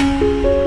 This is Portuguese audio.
Música